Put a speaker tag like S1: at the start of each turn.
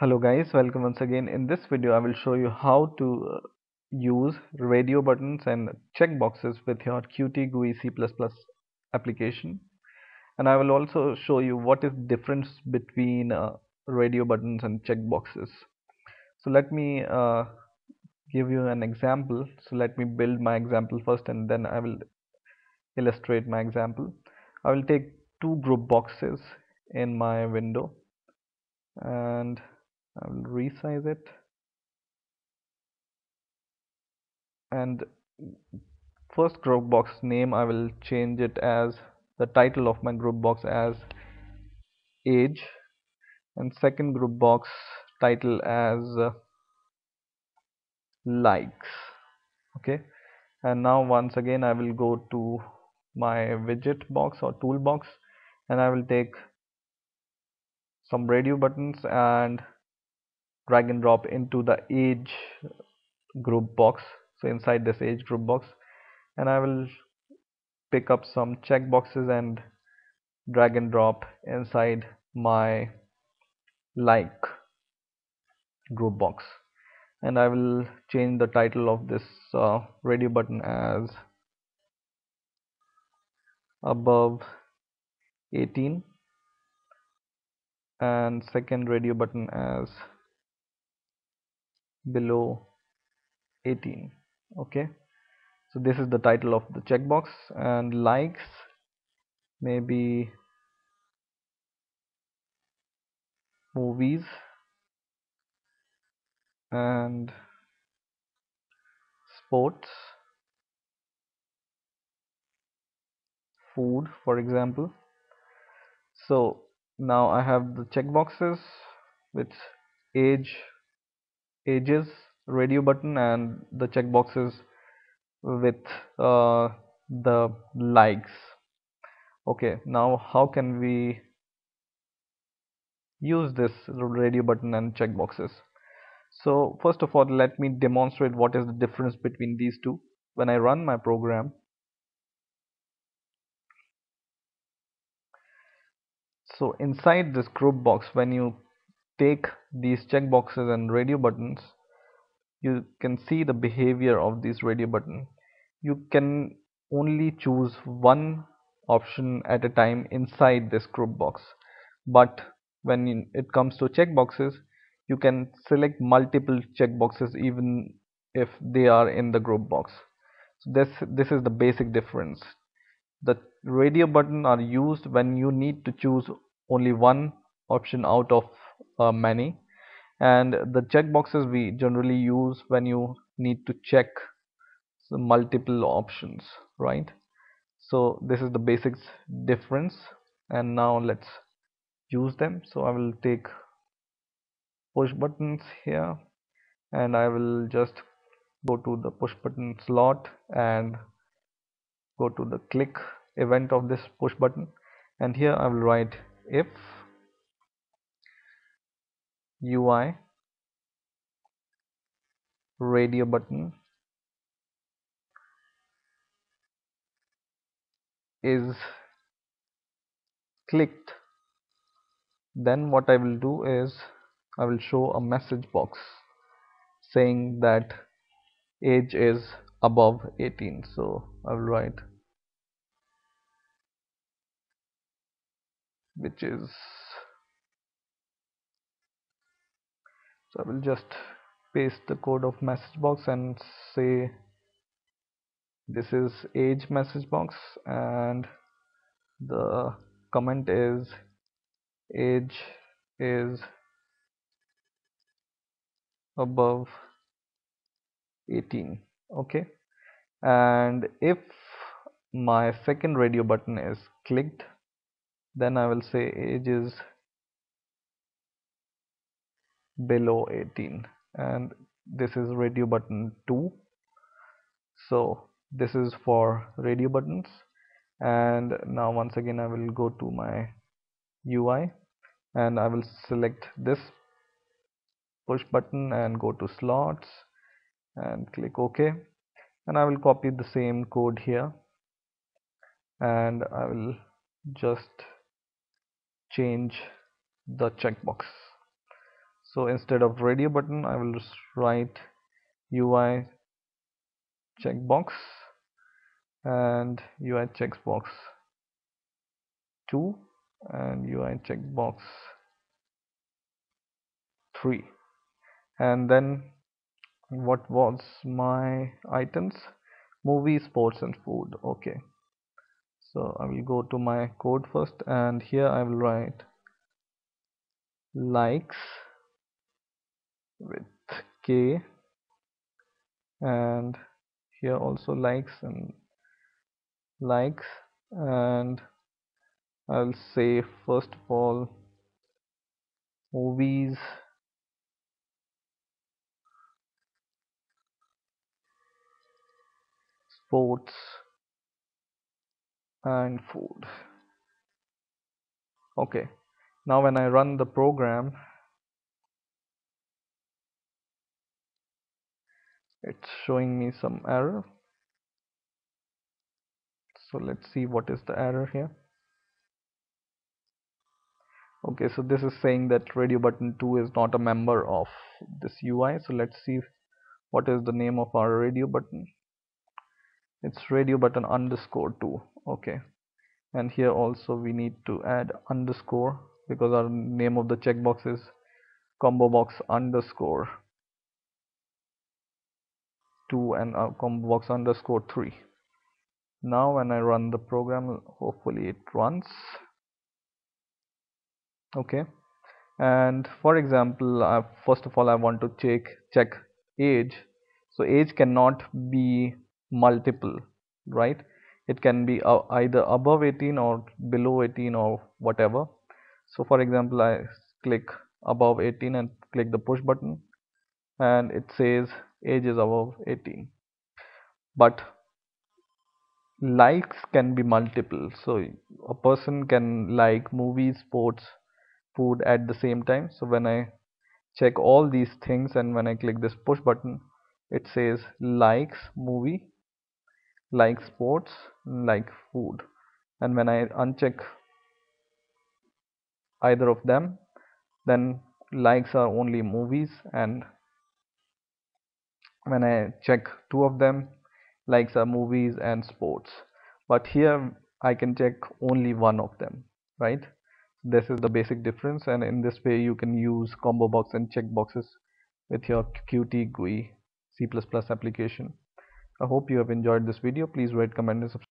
S1: Hello guys, welcome once again. In this video, I will show you how to uh, use radio buttons and checkboxes with your Qt GUI C++ application. And I will also show you what is difference between uh, radio buttons and checkboxes. So let me uh, give you an example. So let me build my example first and then I will illustrate my example. I will take two group boxes in my window and I will resize it. And first group box name I will change it as the title of my group box as age. And second group box title as uh, likes. Okay? And now once again I will go to my widget box or toolbox. And I will take some radio buttons and drag and drop into the age group box. So inside this age group box and I will pick up some checkboxes and drag and drop inside my like group box. And I will change the title of this uh, radio button as above 18 and second radio button as below 18 okay? So this is the title of the checkbox and likes maybe movies and sports food for example. So now I have the checkboxes with age ages radio button and the checkboxes with uh, the likes. Okay now how can we use this radio button and checkboxes? So first of all let me demonstrate what is the difference between these two. When I run my program so inside this group box when you take these checkboxes and radio buttons you can see the behavior of this radio button. You can only choose one option at a time inside this group box. But when it comes to checkboxes you can select multiple checkboxes even if they are in the group box. So this this is the basic difference. The radio button are used when you need to choose only one option out of uh, many. And the checkboxes we generally use when you need to check multiple options right? So this is the basics difference. And now let's use them. So I will take push buttons here. And I will just go to the push button slot and go to the click event of this push button. And here I will write if UI radio button is clicked. Then what I will do is I will show a message box saying that age is above 18 so I will write which is so I will just paste the code of message box and say this is age message box and the comment is age is above 18 okay? And if my second radio button is clicked then I will say age is below 18 and this is radio button 2 so this is for radio buttons. And now once again I will go to my UI and I will select this push button and go to slots and click OK. And I will copy the same code here. And I will just change the checkbox so instead of radio button I will just write UI checkbox and UI checkbox 2 and UI checkbox 3 and then what was my items? Movie sports and food. Okay. So I will go to my code first and here I will write likes with K. And here also likes and likes. And I'll say first of all movies. Sports. And food. Okay. Now when I run the program it's showing me some error. So let's see what is the error here. Okay so this is saying that radio button 2 is not a member of this UI so let's see what is the name of our radio button. It's radio button underscore 2 okay. And here also we need to add underscore because our name of the checkbox is combo box underscore 2 and our combo box underscore 3 now when I run the program hopefully it runs. Okay. And for example uh, first of all I want to check check age. So age cannot be multiple right? It can be uh, either above 18 or below 18 or whatever. So for example I click above 18 and click the push button. And it says age is above 18 but likes can be multiple. So a person can like movies sports food at the same time. So when I check all these things and when I click this push button it says likes movie like sports like food. And when I uncheck either of them then likes are only movies and when I check two of them likes are uh, movies and sports. But here I can check only one of them right? This is the basic difference and in this way you can use combo box and checkboxes with your Qt GUI C++ application. I hope you have enjoyed this video. Please rate comment and subscribe